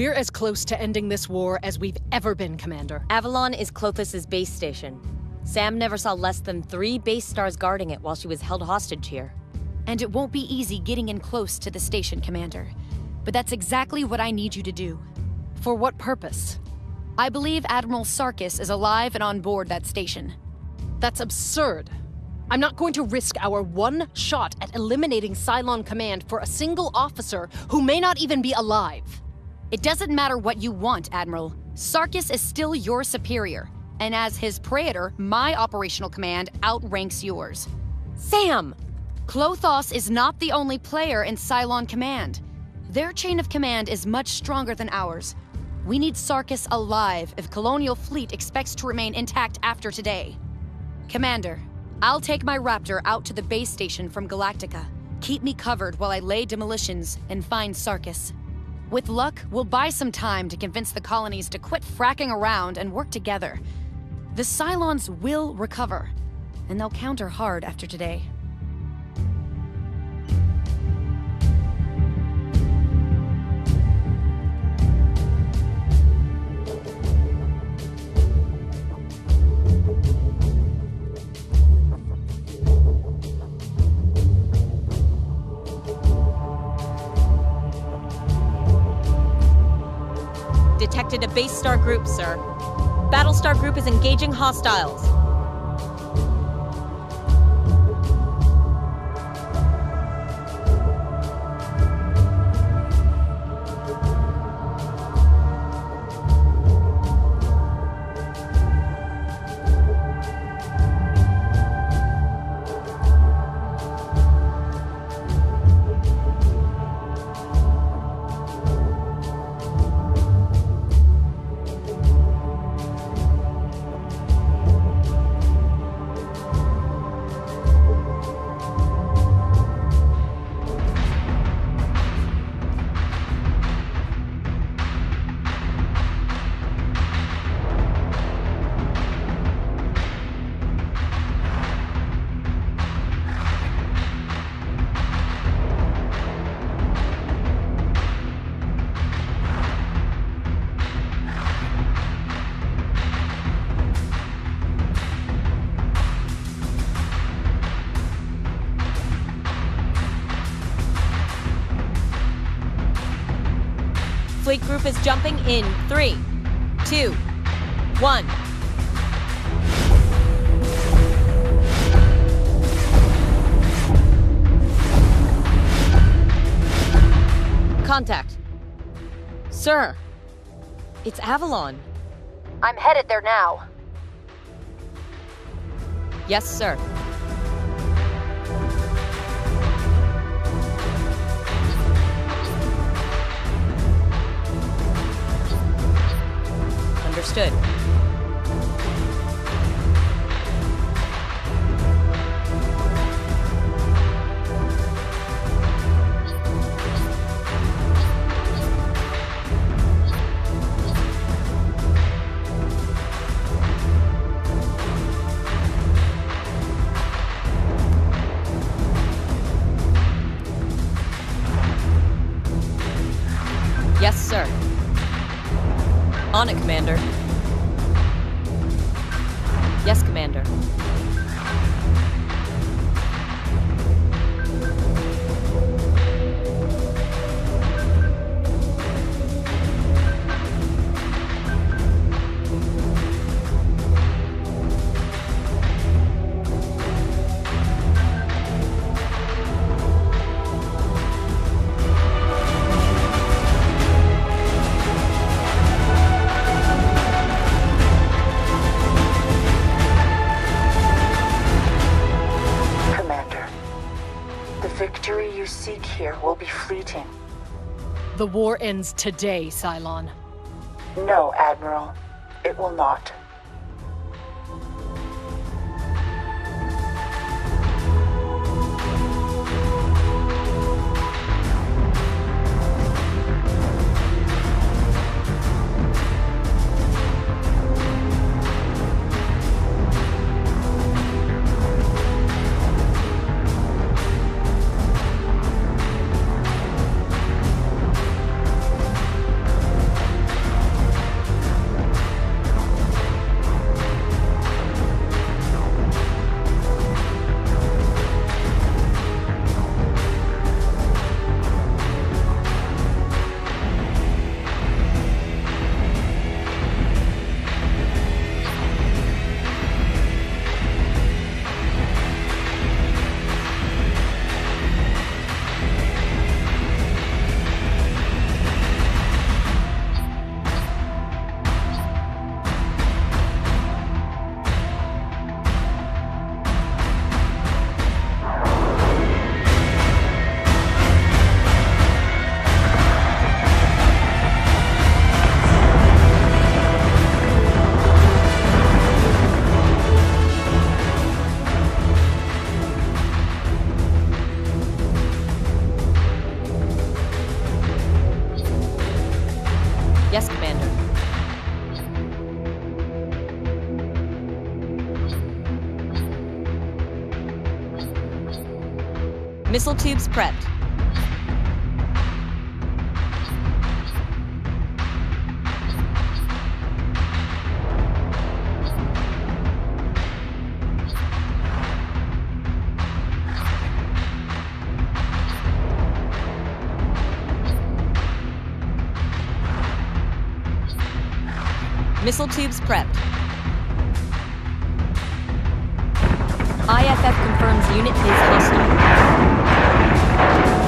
We're as close to ending this war as we've ever been, Commander. Avalon is Clotho's base station. Sam never saw less than three base stars guarding it while she was held hostage here. And it won't be easy getting in close to the station, Commander. But that's exactly what I need you to do. For what purpose? I believe Admiral Sarkis is alive and on board that station. That's absurd. I'm not going to risk our one shot at eliminating Cylon Command for a single officer who may not even be alive. It doesn't matter what you want, Admiral. Sarkis is still your superior, and as his praetor, my operational command outranks yours. Sam! Clothos is not the only player in Cylon Command. Their chain of command is much stronger than ours. We need Sarkis alive if Colonial Fleet expects to remain intact after today. Commander, I'll take my Raptor out to the base station from Galactica. Keep me covered while I lay demolitions and find Sarkis. With luck, we'll buy some time to convince the colonies to quit frakking around and work together. The Cylons will recover, and they'll counter hard after today. Group, sir. Battlestar group is engaging hostiles. Group is jumping in three, two, one. Contact. Sir, it's Avalon. I'm headed there now. Yes, sir. Understood. Commander, The war ends today, Cylon. No, Admiral, it will not. Prepped. Missile tubes prepped. IFF confirms unit is hostile. Squadron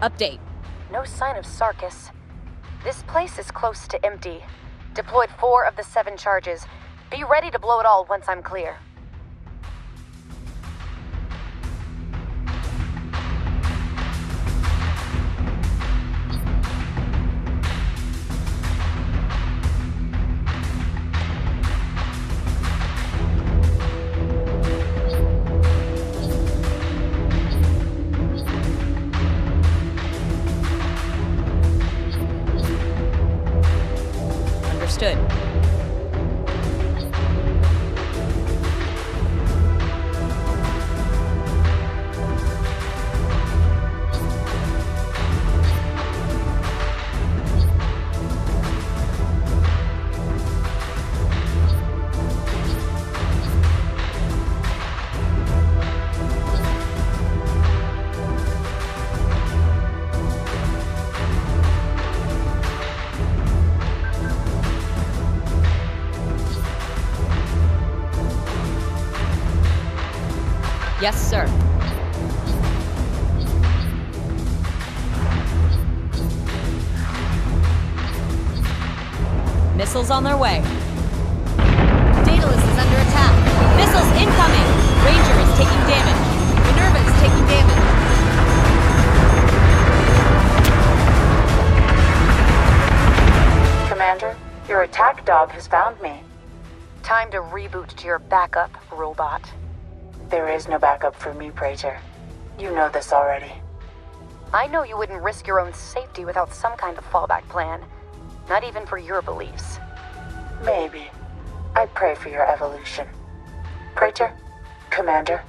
update. No sign of Sarkis. This place is close to empty. Deployed four of the seven charges. Be ready to blow it all once I'm clear. Yes, sir. Missiles on their way. Daedalus is under attack. Missiles incoming! Ranger is taking damage. Minerva is taking damage. Commander, your attack dog has found me. Time to reboot to your backup, robot. There is no backup for me, Praetor. You know this already. I know you wouldn't risk your own safety without some kind of fallback plan. Not even for your beliefs. Maybe. I pray for your evolution. Praetor, Commander,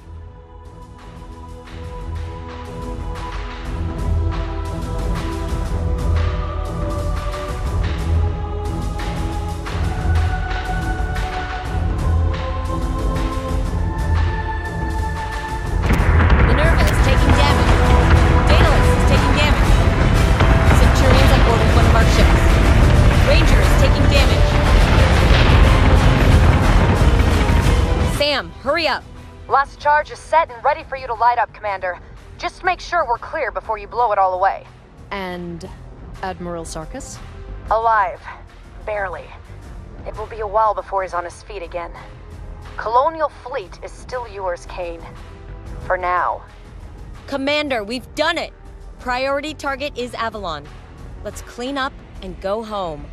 charge is set and ready for you to light up, Commander. Just make sure we're clear before you blow it all away. And Admiral Sarkis? Alive. Barely. It will be a while before he's on his feet again. Colonial Fleet is still yours, Kane. For now. Commander, we've done it. Priority target is Avalon. Let's clean up and go home.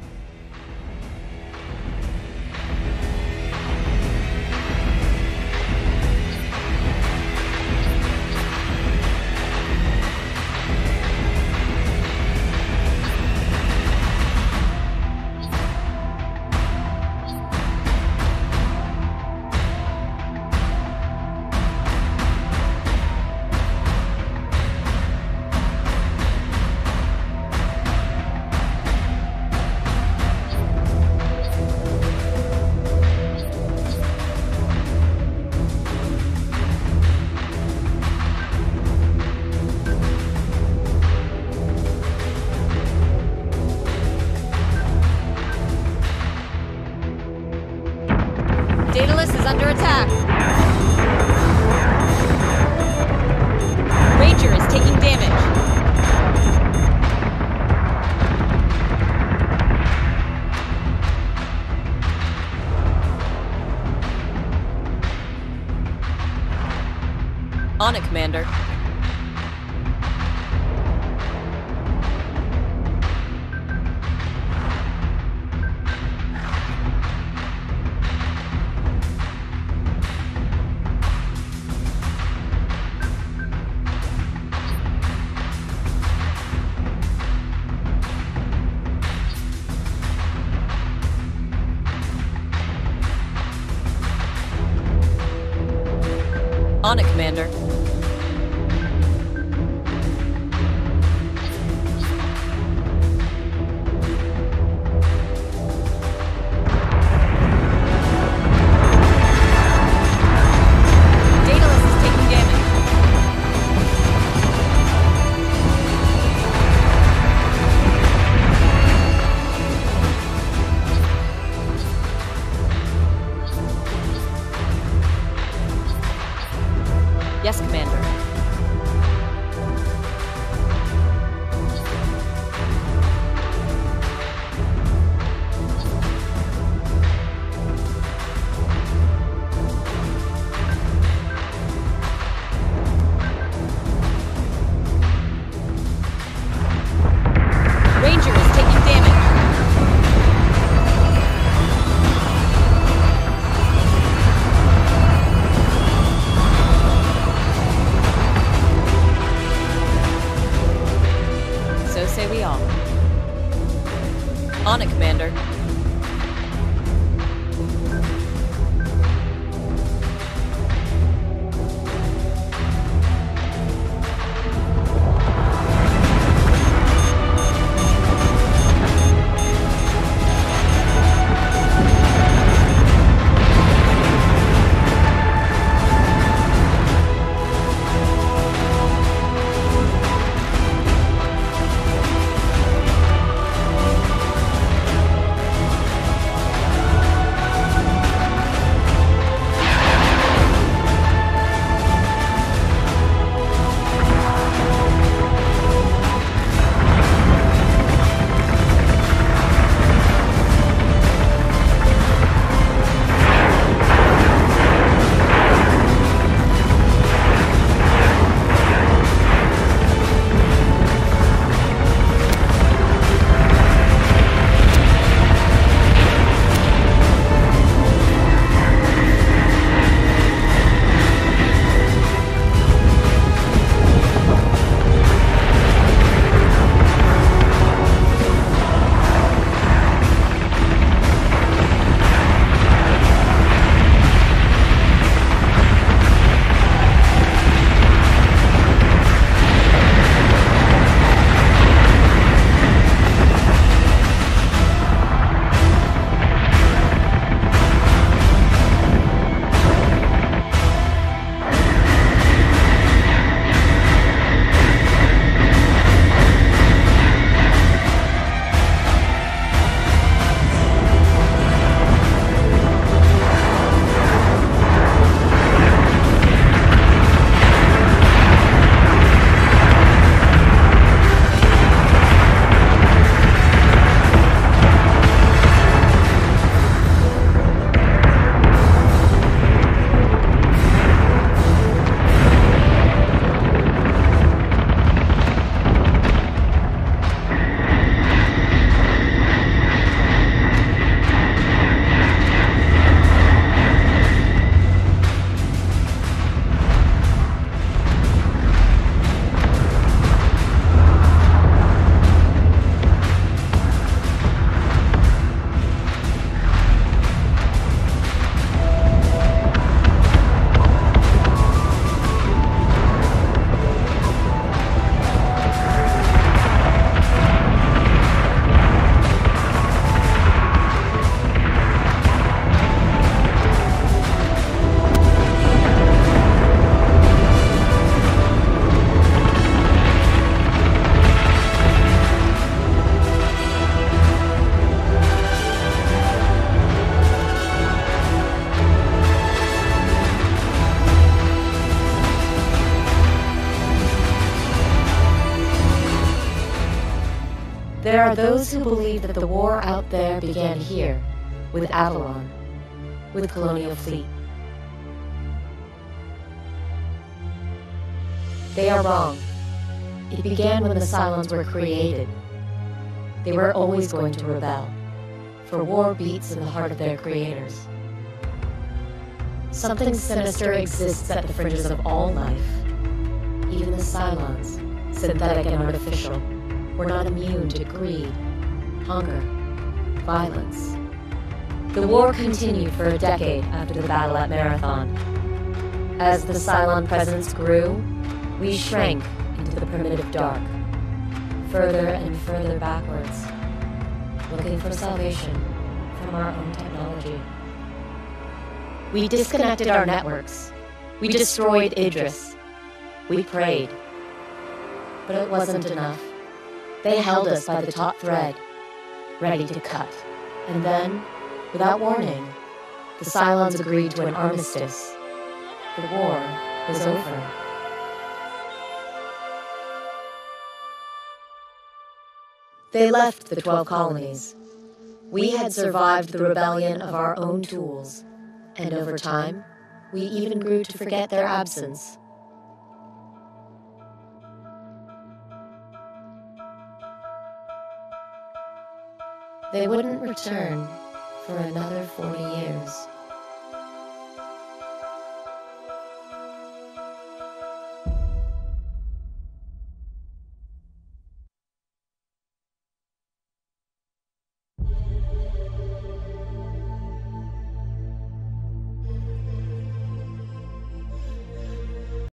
There are those who believe that the war out there began here, with Avalon, with Colonial Fleet. They are wrong. It began when the Cylons were created. They were always going to rebel, for war beats in the heart of their creators. Something sinister exists at the fringes of all life. Even the Cylons, synthetic and artificial, were not immune to greed, hunger, violence. The war continued for a decade after the battle at Marathon. As the Cylon presence grew, we shrank into the primitive dark, further and further backwards, looking for salvation from our own technology. We disconnected our networks. We destroyed Idris. We prayed. But it wasn't enough. They held us by the top thread, ready to cut. And then, without warning, the Cylons agreed to an armistice. The war was over. They left the Twelve Colonies. We had survived the rebellion of our own tools, and over time, we even grew to forget their absence. They wouldn't return for another 40 years.